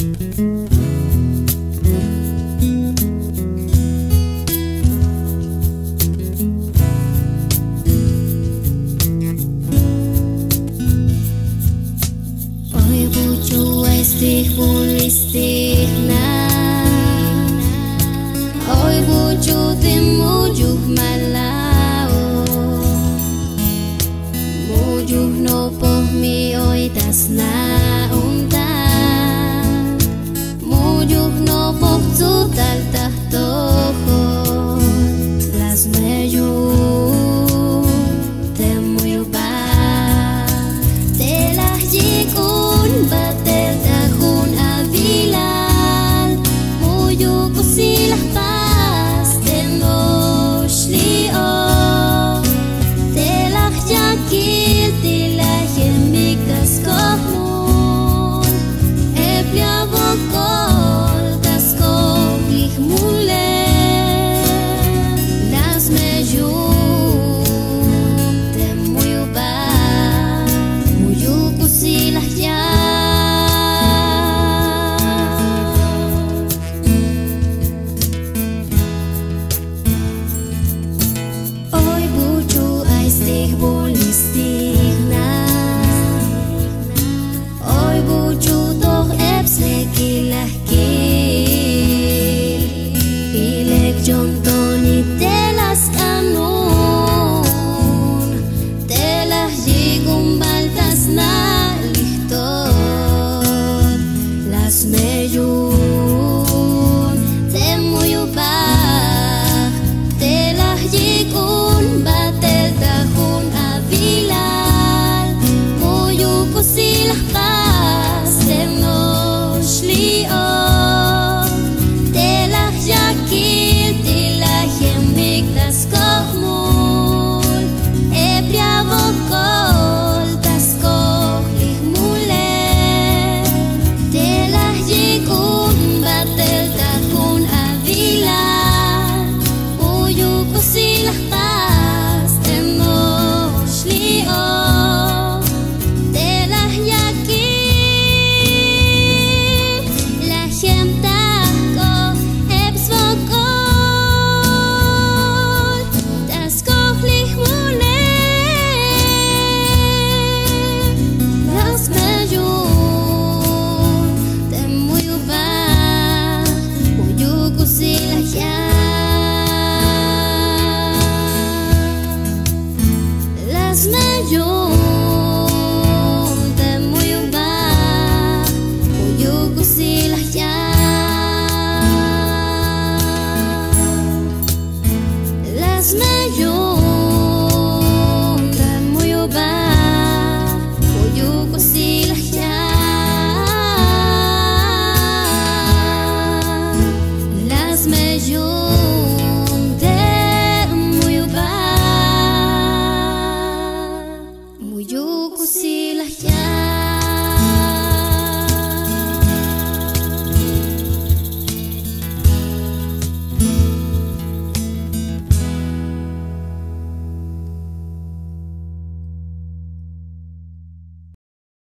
Las last.